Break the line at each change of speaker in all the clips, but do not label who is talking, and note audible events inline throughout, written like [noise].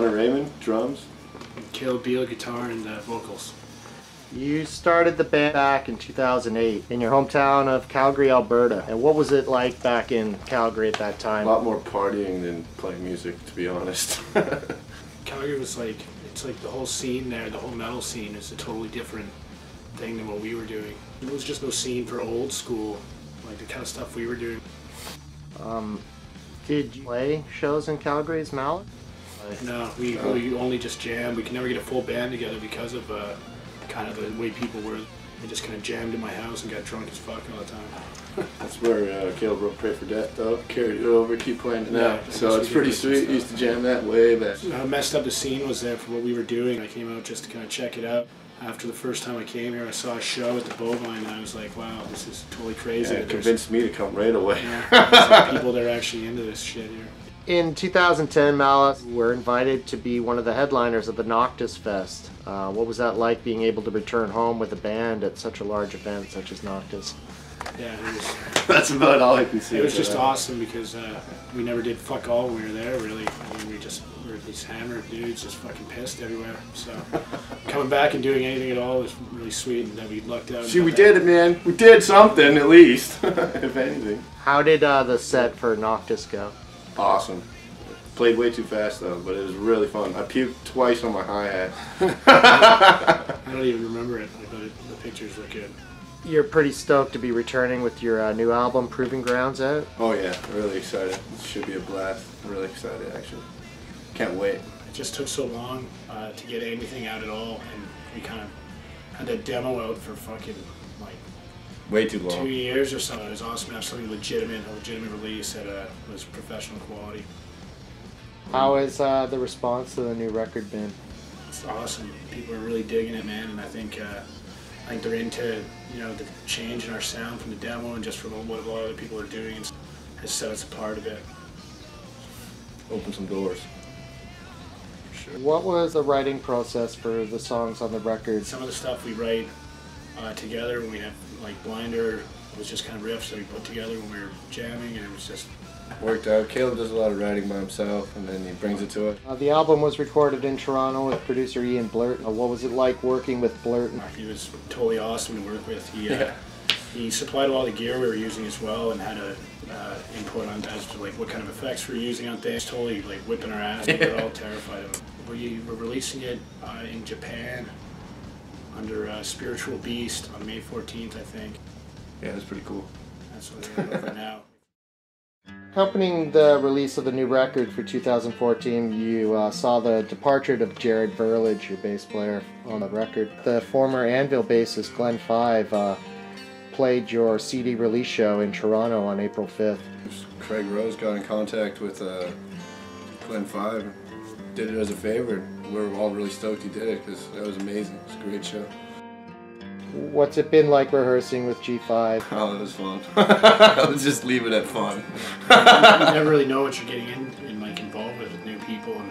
Hunter Raymond, drums.
Caleb Beal, guitar and uh, vocals.
You started the band back in 2008 in your hometown of Calgary, Alberta. And what was it like back in Calgary at that time?
A lot more partying than playing music, to be honest. [laughs]
Calgary was like, it's like the whole scene there, the whole metal scene is a totally different thing than what we were doing. There was just no scene for old school, like the kind of stuff we were doing.
Um, did you play shows in Calgary as Malice?
No, we, we only just jammed. We can never get a full band together because of uh, kind of the way people were. We just kind of jammed in my house and got drunk as fuck all the time.
That's where uh, Caleb wrote Pray for Death, though. Carried it over, keep playing it
Yeah,
now. So it's pretty sweet. Used to jam that way back.
How messed up the scene was there for what we were doing. I came out just to kind of check it out. After the first time I came here, I saw a show at the Bovine and I was like, wow, this is totally crazy.
Yeah, it convinced me to come right away.
Yeah, people that are actually into this shit here.
In 2010, Malice were invited to be one of the headliners of the Noctis Fest. Uh, what was that like being able to return home with a band at such a large event such as Noctis?
Yeah, it was, [laughs]
That's about all I can say.
it was just
that.
awesome because uh, we never did fuck all when we were there, really. I mean, we just we were these hammered dudes just fucking pissed everywhere. So [laughs] coming back and doing anything at all was really sweet and that we lucked out.
See, we
that-
did it, man. We did something at least, [laughs] if anything.
How did uh, the set for Noctis go?
Awesome. Played way too fast though, but it was really fun. I puked twice on my hi hat. [laughs]
I don't even remember it, but the pictures look good.
You're pretty stoked to be returning with your uh, new album, Proving Grounds, out.
Oh yeah, really excited. This should be a blast. Really excited actually. Can't wait.
It just took so long uh, to get anything out at all, and we kind of had that demo out for fucking like
Way too long.
two years or so. It was awesome to have something legitimate, a legitimate release that uh, was professional quality.
How has uh, the response to the new record been?
It's awesome. People are really digging it, man, and I think uh, I think they're into you know the change in our sound from the demo and just from what a lot of other people are doing. It's, has set us apart a bit.
Open some doors. Sure.
What was the writing process for the songs on the record?
Some of the stuff we write uh, together when we had like Blinder was just kind of riffs that we put together when we were jamming, and it was just
Worked out. Caleb does a lot of writing by himself, and then he brings it to us.
Uh, the album was recorded in Toronto with producer Ian Blurton. Uh, what was it like working with Blurton?
He was totally awesome to work with. He uh,
Yeah.
he supplied all the gear we were using as well, and had a uh, input on as to like what kind of effects we were using on things. Totally like whipping our ass. We were all [laughs] terrified of him. We were releasing it uh, in Japan under uh, Spiritual Beast on May 14th, I think.
Yeah, that's pretty cool.
That's what we're over now. [laughs]
Accompanying the release of the new record for 2014, you uh, saw the departure of Jared Verlage, your bass player, on the record. The former Anvil bassist Glenn Five uh, played your CD release show in Toronto on April 5th.
Craig Rose got in contact with uh, Glenn Five, did it as a favor. We were all really stoked he did it because that was amazing. It was a great show.
What's it been like rehearsing with G5? [laughs]
Oh, that was fun. [laughs] Let's just leave it at fun.
you never really know what you're getting in, in like involved with, with new people and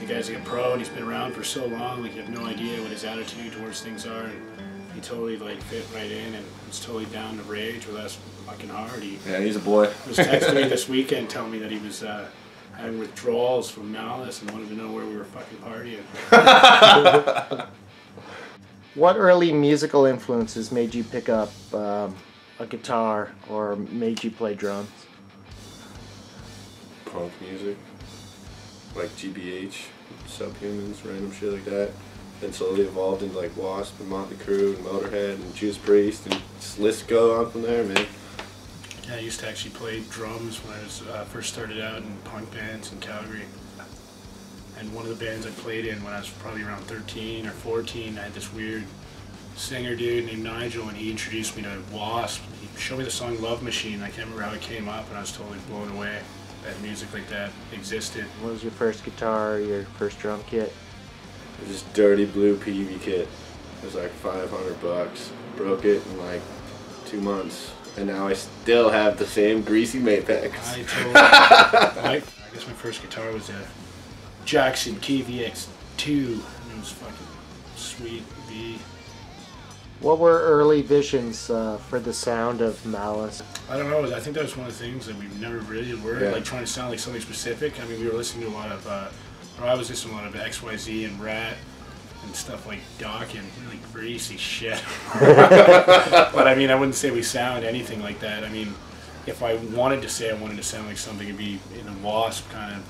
the guy's like a pro and he's been around for so long like you have no idea what his attitude towards things are and he totally like fit right in and was totally down to rage with us fucking hard he
Yeah, he's a boy.
was texting me [laughs] this weekend telling me that he was uh, having withdrawals from Malice and wanted to know where we were fucking partying [laughs]
What early musical influences made you pick up um, a guitar or made you play drums?
Punk music, like GBH, Subhumans, random shit like that. Then slowly evolved into like Wasp and Motley Crue and Motorhead and Judas Priest and just list go on from there, man.
Yeah I used to actually play drums when I was uh, first started out in punk bands in Calgary and one of the bands I played in when I was probably around 13 or 14, I had this weird singer dude named Nigel, and he introduced me to Wasp. He showed me the song Love Machine. I can't remember how it came up, and I was totally blown away that music like that existed.
What was your first guitar, your first drum kit?
It was This dirty blue PV kit. It was like 500 bucks. Broke it in like two months. And now I still have the same greasy mate packs.
I totally. [laughs] I, I guess my first guitar was a Jackson KVX2, and it was fucking sweet. V.
What were early visions uh, for the sound of Malice?
I don't know. I think that was one of the things that we never really were
Yeah.
like trying to sound like something specific. I mean, we were listening to a lot of uh, Or I was listening to a lot of XYZ and Ratt and stuff like Doc and really greasy shit. [laughs] but I mean, I wouldn't say we sound anything like that. I mean, if I wanted to say I wanted to sound like something, it'd be in a Wasp kind of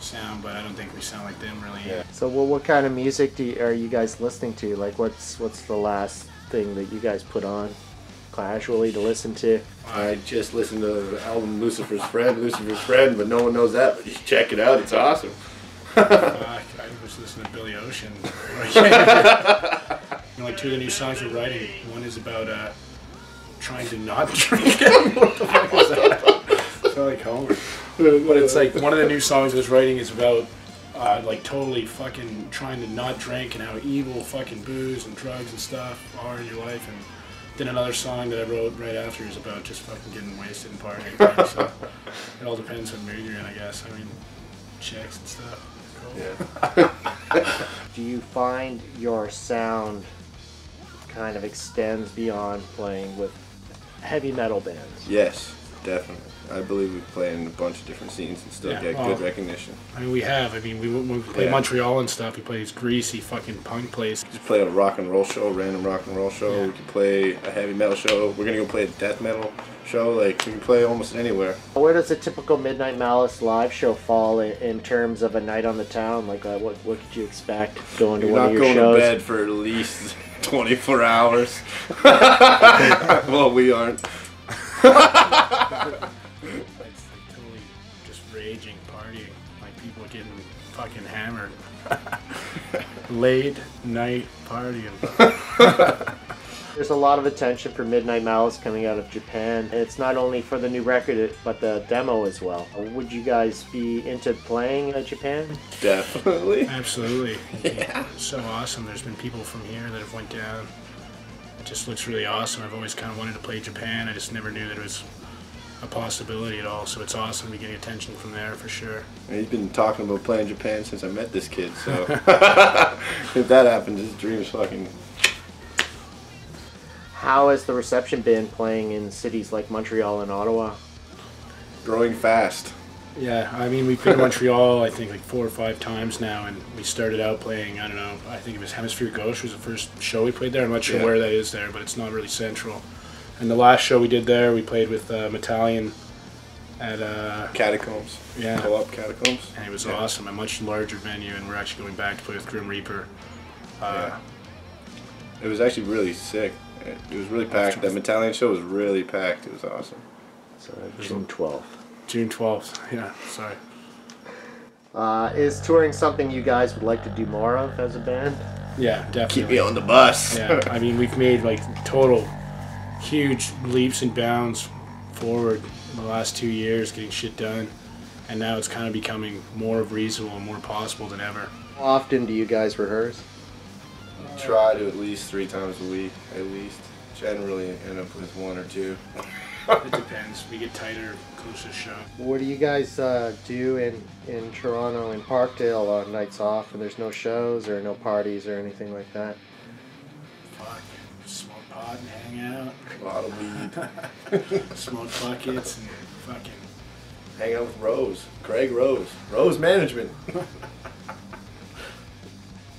sound, but I don't think we sound like them really.
Yeah.
So, well, what kind of music do you, are you guys listening to? Like, what's what's the last thing that you guys put on casually to listen to?
I just listened to the album Lucifer's Friend, Lucifer's Friend, but no one knows that. But you check it out; it's awesome. [laughs]
Was listening to Billy Ocean. [laughs] you know, like two of the new songs we're writing. One is about uh, trying to not [laughs] drink. [laughs] what the fuck was that? I feel like Homer. But it's like one of the new songs I was writing is about uh, like totally fucking trying to not drink and how evil fucking booze and drugs and stuff are in your life. And then another song that I wrote right after is about just fucking getting wasted and partying. so it all depends on mood you're in, I guess. I mean, chicks and stuff.
Yeah. [laughs]
Do you find your sound kind of extends beyond playing with heavy metal bands?
Yes, definitely. I believe we play in a bunch of different scenes and still
Yeah,
get
well-
good recognition.
I mean, we have. I mean, we we play
Yeah.
Montreal and stuff. We play these greasy fucking punk places.
Just play a rock and roll show, random rock and roll show.
Yeah.
We can play a heavy metal show. We're gonna go play a death metal show. Like we can play almost anywhere.
Where does a typical Midnight Malice live show fall in, in terms of a night on the town? Like, uh, what what could you expect going to
You're
one of your
going
shows?
to bed for at least [laughs] 24 hours. [laughs] well, we aren't.
It's like totally just raging, partying. Like people getting fucking hammered. Late night partying. [laughs]
There's a lot of attention for Midnight Malice coming out of Japan. It's not only for the new record, but the demo as well. Would you guys be into playing uh, Japan?
Definitely.
Absolutely. [laughs] Yeah. So awesome. There's been people from here that have went down. It just looks really awesome. I've always kind of wanted to play Japan. I just never knew that it was a possibility at all. So it's awesome to be getting attention from there for sure.
He's been talking about playing Japan since I met this kid. So [laughs] [laughs] if that happens, his dream's fucking.
How has the reception been playing in cities like Montreal and Ottawa?
growing fast.
Yeah, I mean, we've been to Montreal, I think, like four or five times now, and we started out playing, I don't know, I think it was Hemisphere Gauche was the first show we played there. I'm not sure
Yeah.
where that is there, but it's not really central. And the last show we did there, we played with uh, Metallian at, uh,
Catacombs.
Yeah.
Co-op catacombs.
and it was
Yeah.
awesome, a much larger venue, and we're actually going back to play with Grim Reaper. Uh,
It was actually really sick. It it was really packed. That Metallian show was really packed. It was awesome.
So June 12th.
June 12th, yeah, sorry.
Uh, is touring something you guys would like to do more of as a band?
Yeah, definitely.
Keep me on the bus.
Yeah, I mean, we've made like total huge leaps and bounds forward in the last two years getting shit done. And now it's kind of becoming more of reasonable and more possible than ever.
How often do you guys rehearse?
Try to at least three times a week, at least. Generally end up with one or two.
It depends. We get tighter closer to show.
What do you guys uh, do in, in Toronto and Parkdale on nights off when there's no shows or no parties or anything like that?
Fuck. Smoke pot and hang out.
A lot of weed. [laughs]
Smoke buckets and fucking.
Hang out with Rose. Craig Rose. Rose Management.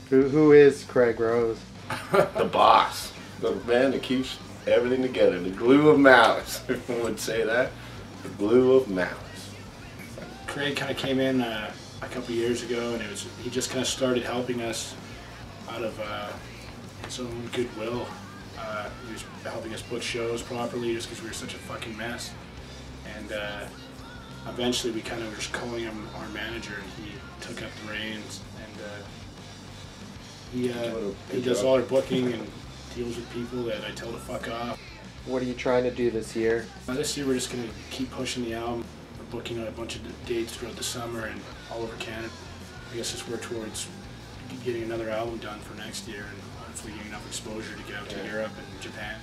Who, who is Craig Rose? [laughs]
the boss. The man that keeps everything together. The glue of malice. [laughs] Everyone would say that. The glue of malice.
Craig kind of came in uh, a couple years ago, and it was he just kind of started helping us out of uh, his own goodwill. Uh, he was helping us book shows properly, just because we were such a fucking mess. And uh, eventually, we kind of were just calling him our manager, and he took up the reins. And uh, he, uh, he does all our booking and deals with people that I tell to fuck off.
What are you trying to do this year?
Uh, This year we're just gonna keep pushing the album. We're booking a bunch of dates throughout the summer and all over Canada. I guess just work towards getting another album done for next year and hopefully getting enough exposure to get out to Europe and Japan.